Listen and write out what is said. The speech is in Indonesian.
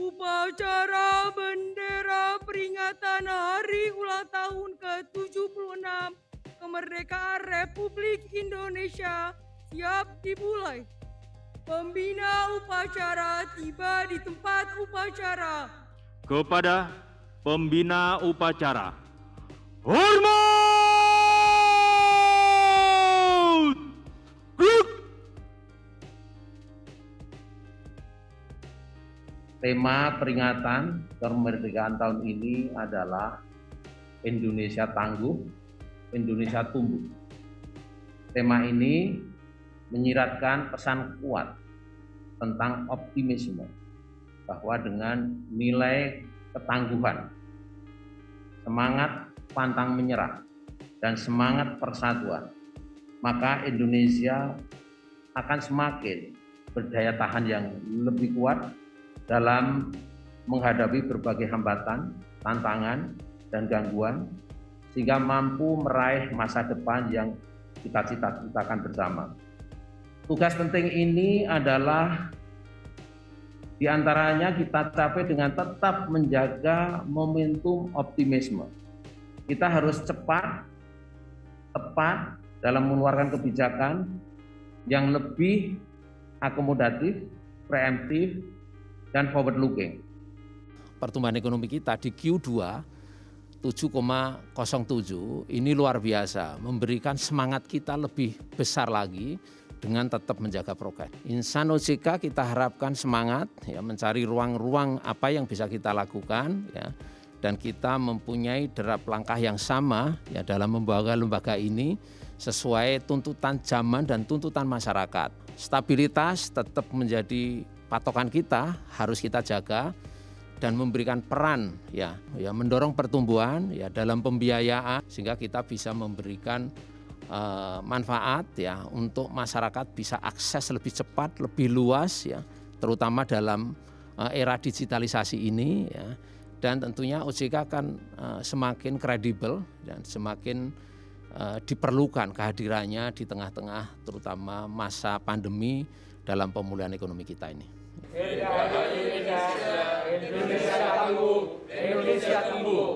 Upacara bendera peringatan Hari Ulang Tahun ke-76 Kemerdekaan Republik Indonesia siap dimulai. Pembina upacara tiba di tempat upacara. kepada pembina upacara. Tema peringatan kemerdekaan tahun ini adalah Indonesia Tangguh, Indonesia Tumbuh. Tema ini menyiratkan pesan kuat tentang optimisme bahwa dengan nilai ketangguhan, semangat pantang menyerah, dan semangat persatuan, maka Indonesia akan semakin berdaya tahan yang lebih kuat dalam menghadapi berbagai hambatan, tantangan, dan gangguan, sehingga mampu meraih masa depan yang kita cita-citakan bersama. Tugas penting ini adalah di antaranya kita capai dengan tetap menjaga momentum optimisme. Kita harus cepat, tepat dalam mengeluarkan kebijakan yang lebih akomodatif, preemptif, dan forward looking. pertumbuhan ekonomi kita di Q2 7,07 ini luar biasa, memberikan semangat kita lebih besar lagi dengan tetap menjaga prokes. Insan OJK kita harapkan semangat ya mencari ruang-ruang apa yang bisa kita lakukan ya dan kita mempunyai derap langkah yang sama ya dalam membawa lembaga ini sesuai tuntutan zaman dan tuntutan masyarakat. Stabilitas tetap menjadi patokan kita, harus kita jaga dan memberikan peran ya ya mendorong pertumbuhan ya dalam pembiayaan sehingga kita bisa memberikan uh, manfaat ya untuk masyarakat bisa akses lebih cepat lebih luas ya terutama dalam uh, era digitalisasi ini ya dan tentunya OJK akan uh, semakin kredibel dan semakin uh, diperlukan kehadirannya di tengah-tengah terutama masa pandemi dalam pemulihan ekonomi kita ini. Indonesia tangguh, Indonesia tumbuh.